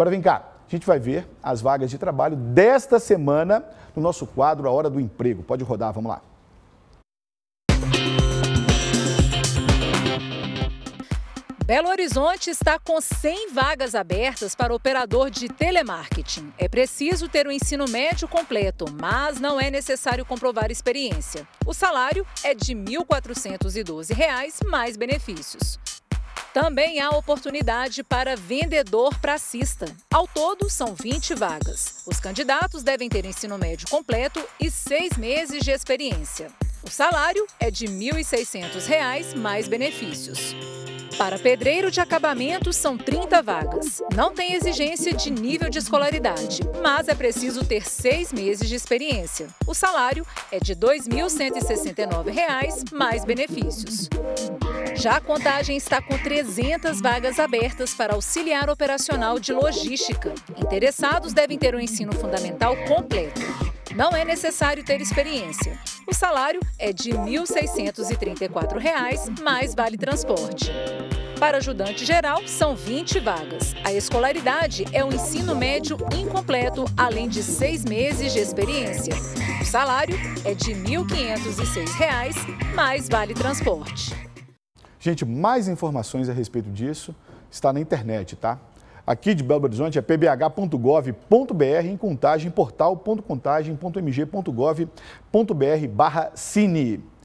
Agora vem cá, a gente vai ver as vagas de trabalho desta semana no nosso quadro A Hora do Emprego. Pode rodar, vamos lá. Belo Horizonte está com 100 vagas abertas para operador de telemarketing. É preciso ter o ensino médio completo, mas não é necessário comprovar experiência. O salário é de R$ 1.412 mais benefícios. Também há oportunidade para vendedor pracista. Ao todo, são 20 vagas. Os candidatos devem ter ensino médio completo e seis meses de experiência. O salário é de R$ 1.600 mais benefícios. Para pedreiro de acabamento, são 30 vagas. Não tem exigência de nível de escolaridade, mas é preciso ter seis meses de experiência. O salário é de R$ 2.169 mais benefícios. Já a contagem está com 300 vagas abertas para auxiliar operacional de logística. Interessados devem ter o ensino fundamental completo. Não é necessário ter experiência. O salário é de R$ 1.634 mais vale transporte. Para ajudante geral, são 20 vagas. A escolaridade é o ensino médio incompleto, além de seis meses de experiência. O salário é de R$ 1.506 mais vale transporte. Gente, mais informações a respeito disso está na internet, tá? Aqui de Belo Horizonte é pbh.gov.br, em contagem, portal.contagem.mg.gov.br barra cine.